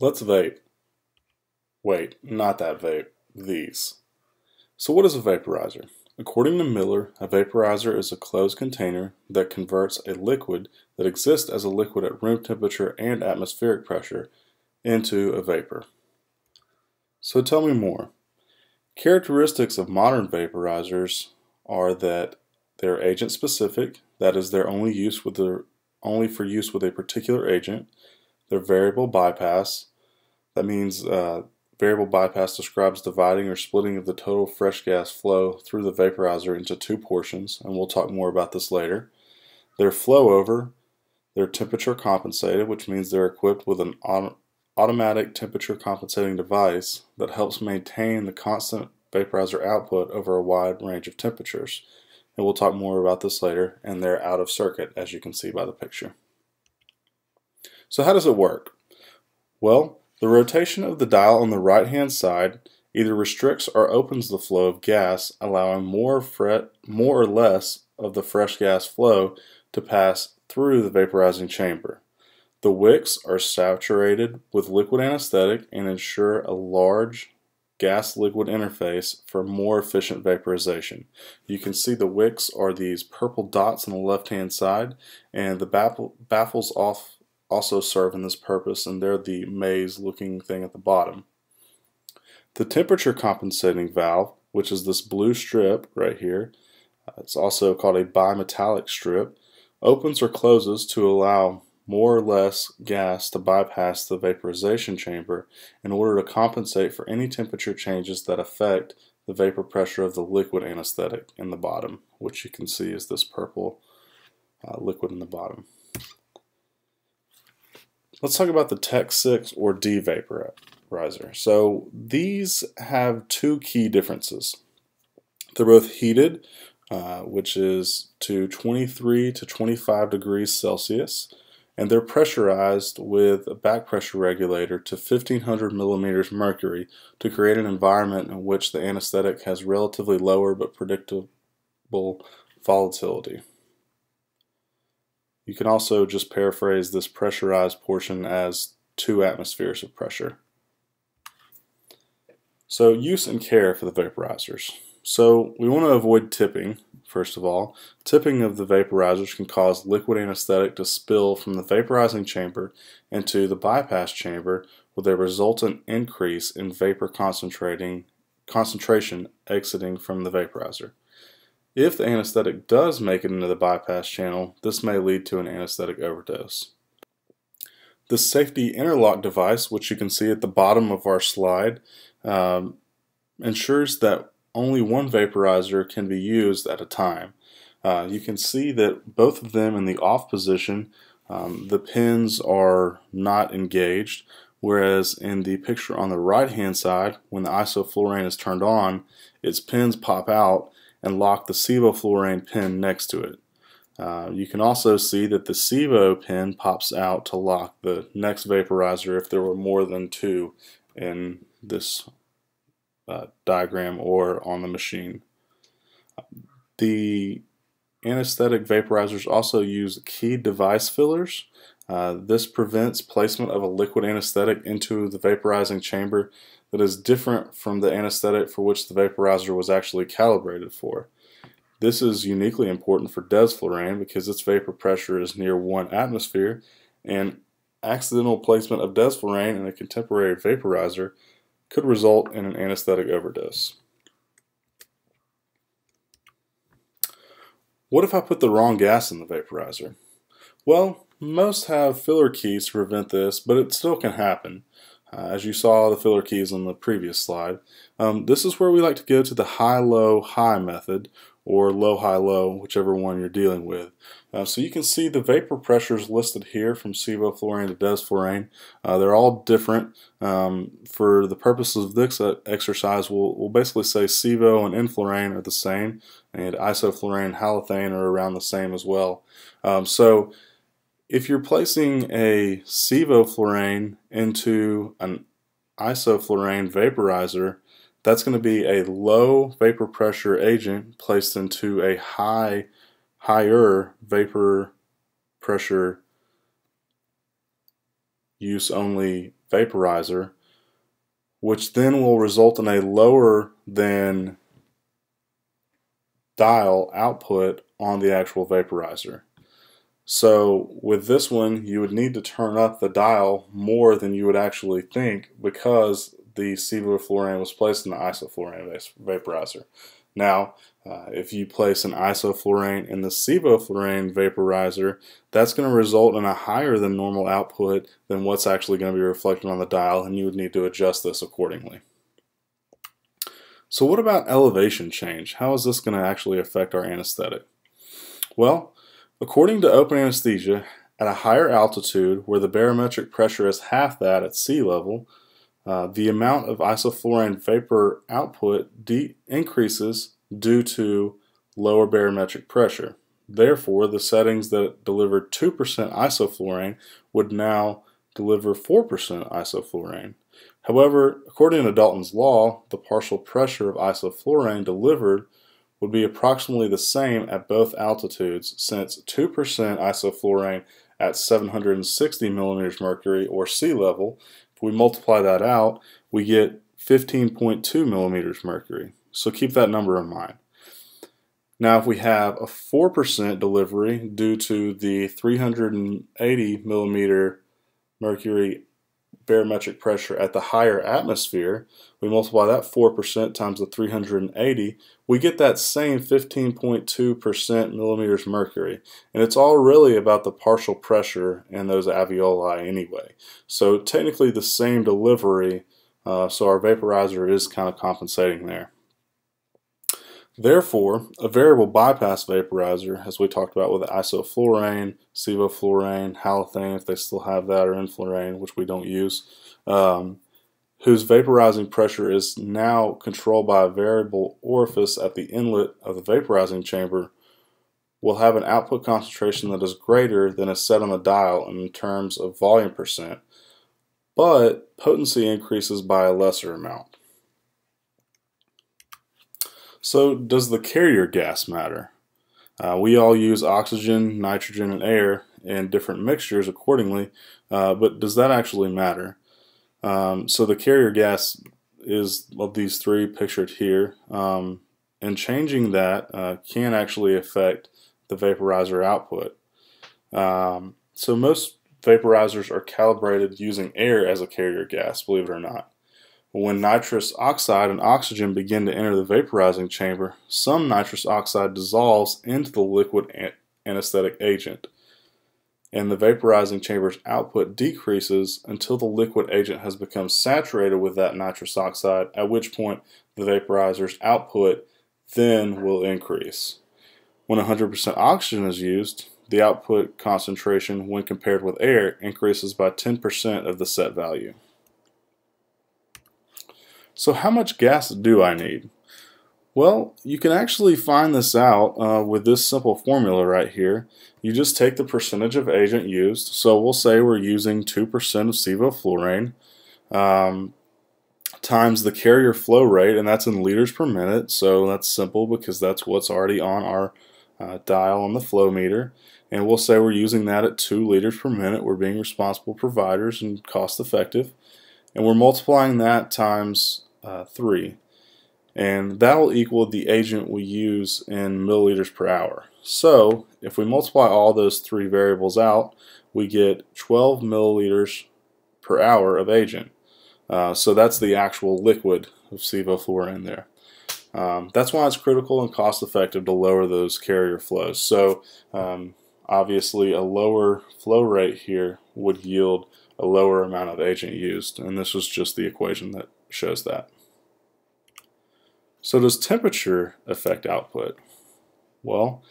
Let's vape. Wait, not that vape. These. So what is a vaporizer? According to Miller, a vaporizer is a closed container that converts a liquid that exists as a liquid at room temperature and atmospheric pressure into a vapor. So tell me more. Characteristics of modern vaporizers are that they're agent specific, that is, they're only use with only for use with a particular agent. They're variable bypass, that means uh, variable bypass describes dividing or splitting of the total fresh gas flow through the vaporizer into two portions, and we'll talk more about this later. They're flow over, they're temperature compensated, which means they're equipped with an automatic temperature compensating device that helps maintain the constant vaporizer output over a wide range of temperatures. And we'll talk more about this later, and they're out of circuit, as you can see by the picture. So how does it work? Well, the rotation of the dial on the right hand side either restricts or opens the flow of gas, allowing more, fret, more or less of the fresh gas flow to pass through the vaporizing chamber. The wicks are saturated with liquid anesthetic and ensure a large gas-liquid interface for more efficient vaporization. You can see the wicks are these purple dots on the left-hand side, and the baffles off also serve in this purpose and they're the maze looking thing at the bottom. The temperature compensating valve, which is this blue strip right here, uh, it's also called a bimetallic strip, opens or closes to allow more or less gas to bypass the vaporization chamber in order to compensate for any temperature changes that affect the vapor pressure of the liquid anesthetic in the bottom, which you can see is this purple uh, liquid in the bottom. Let's talk about the Tec 6 or D vaporizer. So these have two key differences. They're both heated, uh, which is to 23 to 25 degrees Celsius, and they're pressurized with a back pressure regulator to 1500 millimeters mercury to create an environment in which the anesthetic has relatively lower but predictable volatility. You can also just paraphrase this pressurized portion as two atmospheres of pressure. So use and care for the vaporizers. So we want to avoid tipping, first of all. Tipping of the vaporizers can cause liquid anesthetic to spill from the vaporizing chamber into the bypass chamber with a resultant increase in vapor concentrating concentration exiting from the vaporizer. If the anesthetic does make it into the bypass channel, this may lead to an anesthetic overdose. The safety interlock device, which you can see at the bottom of our slide, um, ensures that only one vaporizer can be used at a time. Uh, you can see that both of them in the off position, um, the pins are not engaged, whereas in the picture on the right hand side, when the isoflurane is turned on, its pins pop out and lock the sevoflurane pin next to it. Uh, you can also see that the Sevo pin pops out to lock the next vaporizer if there were more than two in this uh, diagram or on the machine. The anesthetic vaporizers also use key device fillers. Uh, this prevents placement of a liquid anesthetic into the vaporizing chamber that is different from the anesthetic for which the vaporizer was actually calibrated for. This is uniquely important for desflurane because its vapor pressure is near 1 atmosphere and accidental placement of desflurane in a contemporary vaporizer could result in an anesthetic overdose. What if I put the wrong gas in the vaporizer? Well, most have filler keys to prevent this, but it still can happen. Uh, as you saw the filler keys on the previous slide. Um, this is where we like to go to the high-low-high method or low-high-low, whichever one you're dealing with. Uh, so you can see the vapor pressures listed here from sevoflurane to desflurane. Uh, they're all different. Um, for the purposes of this exercise, we'll, we'll basically say Sevo and enflurane are the same, and isoflurane and halothane are around the same as well. Um, so if you're placing a sevoflurane into an isoflurane vaporizer, that's going to be a low vapor pressure agent placed into a high, higher vapor pressure use only vaporizer, which then will result in a lower than dial output on the actual vaporizer. So with this one, you would need to turn up the dial more than you would actually think because the sevoflurane was placed in the isoflurane vaporizer. Now, uh, if you place an isoflurane in the sevoflurane vaporizer, that's going to result in a higher than normal output than what's actually going to be reflected on the dial, and you would need to adjust this accordingly. So what about elevation change? How is this going to actually affect our anesthetic? Well, According to open anesthesia, at a higher altitude where the barometric pressure is half that at sea level, uh, the amount of isoflurane vapor output increases due to lower barometric pressure. Therefore, the settings that delivered 2% isoflurane would now deliver 4% isoflurane. However, according to Dalton's law, the partial pressure of isoflurane delivered would be approximately the same at both altitudes since 2% isoflurane at 760 millimeters mercury or sea level, if we multiply that out, we get 15.2 millimeters mercury. So keep that number in mind. Now, if we have a 4% delivery due to the 380 millimeter mercury barometric pressure at the higher atmosphere, we multiply that 4% times the 380, we get that same 15.2% millimeters mercury. And it's all really about the partial pressure in those alveoli anyway. So technically the same delivery, uh, so our vaporizer is kind of compensating there. Therefore, a variable bypass vaporizer, as we talked about with isoflurane, sevoflurane, halothane, if they still have that, or enflurane, which we don't use, um, whose vaporizing pressure is now controlled by a variable orifice at the inlet of the vaporizing chamber, will have an output concentration that is greater than is set on the dial in terms of volume percent, but potency increases by a lesser amount. So does the carrier gas matter? Uh, we all use oxygen, nitrogen, and air in different mixtures accordingly, uh, but does that actually matter? Um, so the carrier gas is of these three pictured here, um, and changing that uh, can actually affect the vaporizer output. Um, so most vaporizers are calibrated using air as a carrier gas, believe it or not. When nitrous oxide and oxygen begin to enter the vaporizing chamber, some nitrous oxide dissolves into the liquid anesthetic agent, and the vaporizing chamber's output decreases until the liquid agent has become saturated with that nitrous oxide, at which point the vaporizer's output then will increase. When 100% oxygen is used, the output concentration when compared with air increases by 10% of the set value. So how much gas do I need? Well, you can actually find this out uh, with this simple formula right here. You just take the percentage of agent used. So we'll say we're using 2% of sevoflurane um, times the carrier flow rate, and that's in liters per minute. So that's simple because that's what's already on our uh, dial on the flow meter. And we'll say we're using that at 2 liters per minute. We're being responsible providers and cost effective. And we're multiplying that times uh, 3. And that will equal the agent we use in milliliters per hour. So if we multiply all those three variables out, we get 12 milliliters per hour of agent. Uh, so that's the actual liquid of sevoflurane there. Um, that's why it's critical and cost effective to lower those carrier flows. So um, obviously a lower flow rate here would yield a lower amount of agent used and this is just the equation that shows that. So does temperature affect output? Well,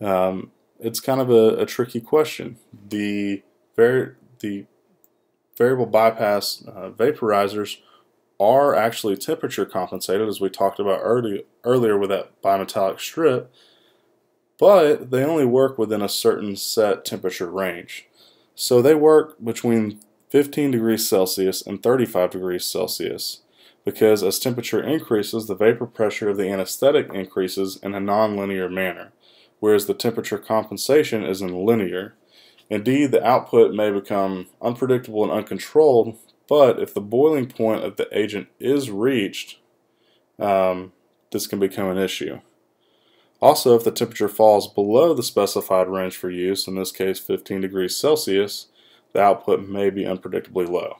um, it's kind of a, a, tricky question. The, the variable bypass uh, vaporizers are actually temperature compensated, as we talked about early, earlier with that bimetallic strip, but they only work within a certain set temperature range. So they work between 15 degrees Celsius and 35 degrees Celsius because as temperature increases, the vapor pressure of the anesthetic increases in a nonlinear manner, whereas the temperature compensation is in linear. Indeed, the output may become unpredictable and uncontrolled, but if the boiling point of the agent is reached, um, this can become an issue. Also, if the temperature falls below the specified range for use, in this case 15 degrees Celsius, the output may be unpredictably low.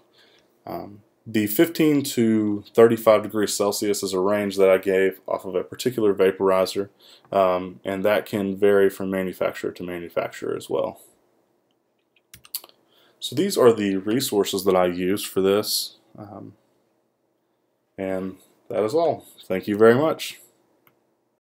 Um, the 15 to 35 degrees Celsius is a range that I gave off of a particular vaporizer, um, and that can vary from manufacturer to manufacturer as well. So these are the resources that I use for this, um, and that is all. Thank you very much.